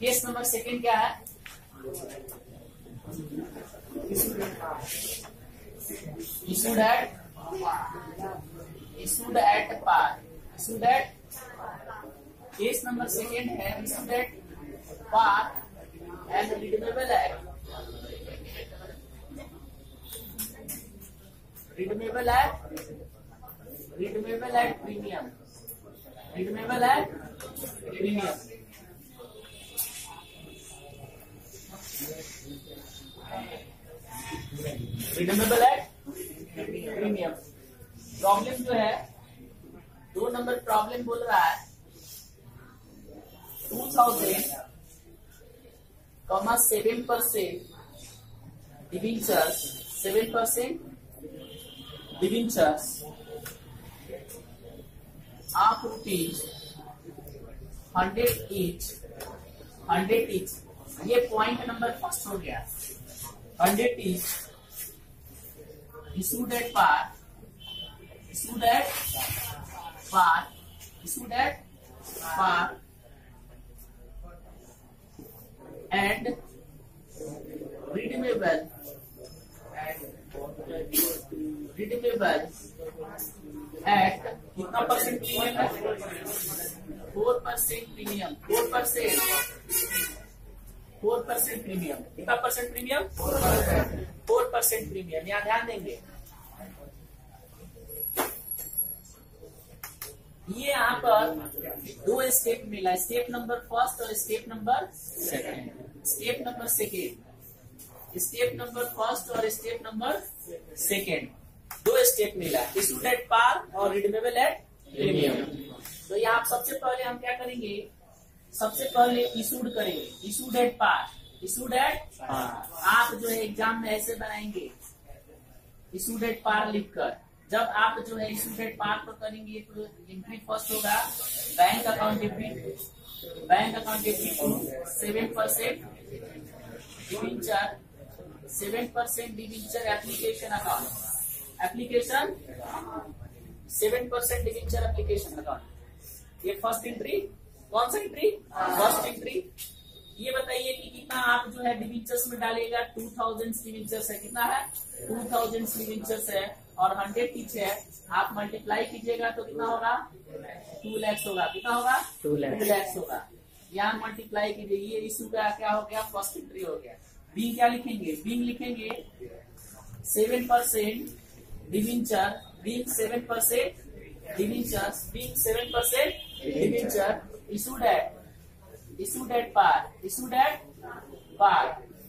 Case number second क्या है? Issued at issued at par issued at case number second है. Issued at par and redeemable at redeemable at redeemable at premium redeemable at premium redeemable at premium problem जो है, दो number problem बोल रहा है two thousand comma seven percent debentures seven percent debentures आप rupees hundred each hundred each ये point number first हो गया। Hundred T issued at par issued at par issued at par and redeemable redeemable at कितना percent premium है? Four percent premium four percent four percent premium. कितना percent premium? Four percent premium. यहाँ ध्यान देंगे। ये यहाँ पर दो स्टेप मिला स्टेप नंबर फ़र्स्ट और step number second step number second step number first और स्टेप नंबर सेकेंड दो स्टेप मिला इशूड एट पार और रिडमेबल एट प्रीमियम तो यहाँ सबसे पहले हम क्या करेंगे? सबसे पहले इशूड करेंगे। Issued at par issued at आप जो है एग्ज़ाम में ऐसे बनाएँगे। इशूड एट पार लिखकर। जब आप जो है इशूड एट पार पर करेंगे तो एंट्री फ़र्स्ट होगा। Bank account debit bank account debit to seven percent debenture seven percent debenture application account application seven percent debenture application account ये फ़र्स्ट एंट्री कौन सा एंट्री फ़र्स्ट एंट्री ये बताइए कि कितना आप जो है डिविंचर्स में डालिएगा टू थाउज़ेंड डिविंचर्स है। कितना है? टू थाउज़ेंड डिविंचर्स है और हंड्रेड पीछे है। आप मल्टीप्लाई कीजिएगा तो कितना होगा? टू लैक्स होगा। कितना होगा? Lakhs. लैक्स होगा। यहाँ मल्टीप्लाई कीजिए। ये इशू का क्या हो गया? फ़र्स्ट एंट्री हो गया। बिंग क्या लिखेंगे? बिंग लिखेंगे seven percent debenture being seven percent debenture being seven percent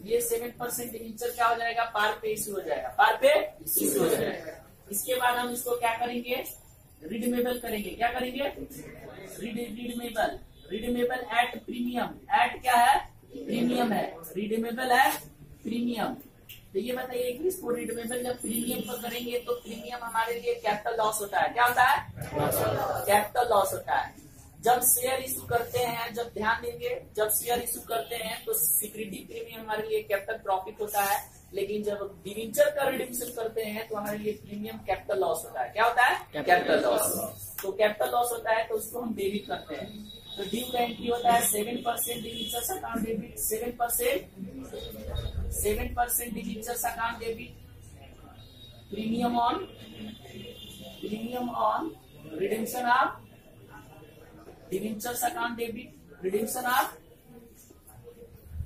ये सेवन परसेंट डिविंचर क्या हो जाएगा? पार पे इशू हो जाएगा। पार पे हो जाएगा। इसके बाद हम इसको क्या करेंगे? रिडमेबल करेंगे। क्या करेंगे? Redeemable redeemable at premium at क्या है? प्रीमियम है। रिडमेबल एट प्रीमियम तो ये बताइए कि इसको रिडमेबल जब प्रीमियम पर करेंगे तो प्रीमियम हमारे लिए कैपिटल लॉस होता है। क्या होता है? कैपिटल लॉस होता है। जब शेयर इशू करते हैं जब ध्यान देंगे जब शेयर इशू करते हैं तो सिक्योरिटी प्रीमियम हमारे लिए कैपिटल प्रॉफिट होता है। लेकिन जब डिविंचर का रिडिम्शन करते हैं तो हमारे लिए प्रीमियम कैपिटल लॉस होता है। क्या होता है? कैपिटल लॉस तो कैपिटल लॉस होता है तो उसको हम डेबिट करते हैं। तो ड्यू का एंट्री होता है seven percent debentures account debit seven percent seven percent debentures account debit premium on premium on redemption of debentures account debit redemption of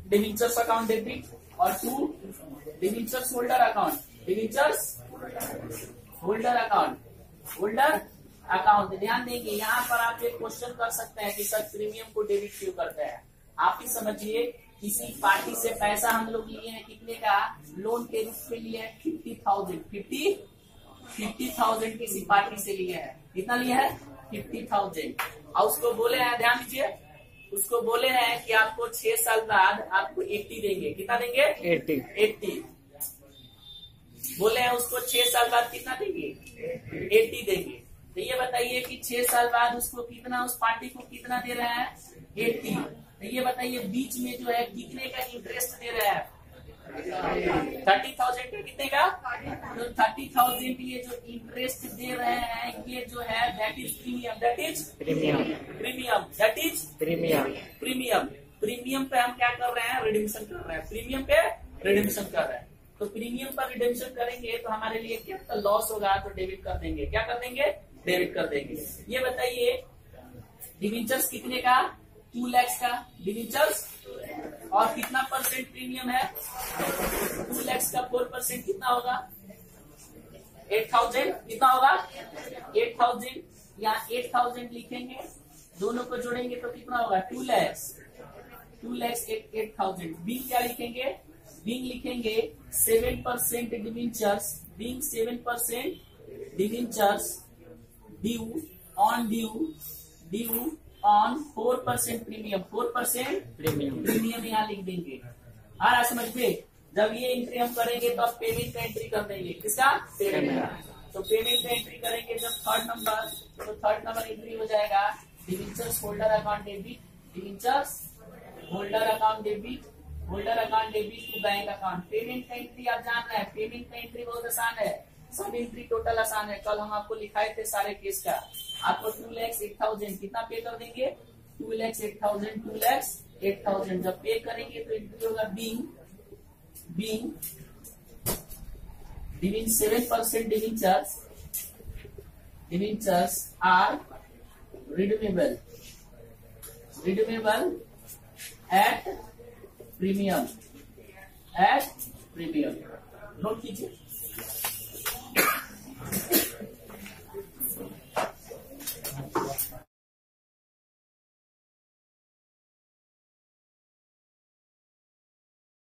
debentures account debit और to debentures holder account debentures holder account holder account ध्यान देंगे, यहाँ पर आप एक question कर सकते हैं कि सर प्रीमियम को डेबिट क्यों करते हैं? आप ही समझिए, किसी पार्टी से पैसा हम लोग लिए हैं, कितने का? लोन के रूप में लिए हैं fifty thousand fifty fifty thousand किसी पार्टी से लिए हैं। कितना लिया है? फिफ्टी थाउज़ेंड और उसको बोले हैं ध्यान दीजिए उसको बोले हैं कि आपको छह साल बाद आपको एट्टी देंगे। कितना देंगे? एट्टी। एट्टी। बोले हैं उसको छह साल बाद कितना देंगे? एट्टी देंगे। तो ये बताइए कि छह साल बाद उसको कितना उस पार्टी को कितना दे रहा है? एट्टी। तो ये बताइए बीच में जो है कितने का इंटरेस्ट दे रहा हैं? थर्टी थाउज़ेंड का कितने का? तो थर्टी थाउज़ेंड ये जो इंटरेस्ट दे रहे हैं ये जो है that is premium that is premium premium that is premium premium premium पे हम क्या कर रहे हैं? रिडिम्शन कर रहे हैं. प्रीमियम पे रिडिम्शन कर रहे हैं. तो प्रीमियम पर रिडेम्शन करेंगे तो हमारे लिए क्या लॉस होगा तो डेबिट कर देंगे. क्या कर देंगे? डेबिट कर देंगे. ये बताइए डिविंचर्स कितने का? टू लैक्स का. डिविंचर्स और कितना परसेंट प्रीमियम है? टू लैक्स का फोर परसेंट कितना होगा? एट थाउज़ेंड कितना होगा? एट थाउज़ेंड यहाँ एट थाउज़ेंड लिखेंगे दोनों को जोड़ेंगे तो कितना होगा? Two lakhs two lakhs eight eight thousand B क्या लिखेंगे? बिंग लिखेंगे seven percent debentures being seven percent debentures due on due due on four percent premium four percent premium premium यहाँ लिख देंगे। आ रहा समझ में जब ये एंट्री हम करेंगे तो पेमेंट का एंट्री कर देंगे। किसका? पेमेंट तो पेमेंट का एंट्री करेंगे जब थर्ड नंबर तो थर्ड नंबर एंट्री हो जाएगा। Debentures holder account debit debentures holder account debit holder account debit to bank account payment का एंट्री आप जान रहे हैं। पेमेंट का एंट्री बहुत आसान है। सब एंट्री टोटल आसान है। कल हम आपको लिखाए थे सारे केस का। आपको टू लैक्स एट थाउज़ेंड कितना पे कर देंगे? Two lakhs eight thousand two lakhs eight thousand जब पे करेंगे तो एंट्री होगा being डिविंग seven percent debentures debentures are redeemable redeemable at premium at premium note कीजिए